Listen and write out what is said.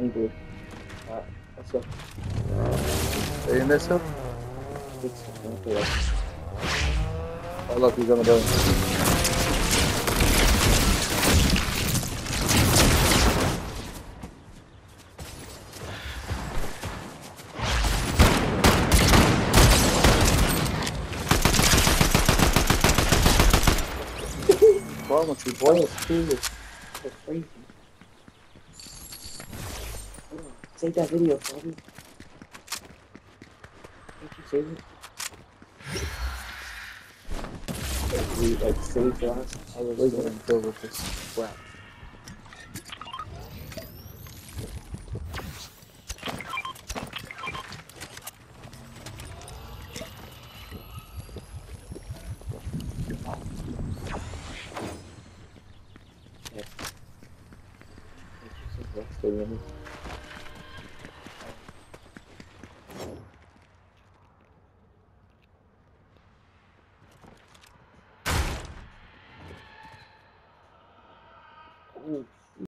quando a, a sua. Ele nessa. Olha lá, pisando dela. Calma, que bola, filho. Save that video, Bobby. Can't you save it? We like saved us. I was like, gonna deal with this crap. can't you う。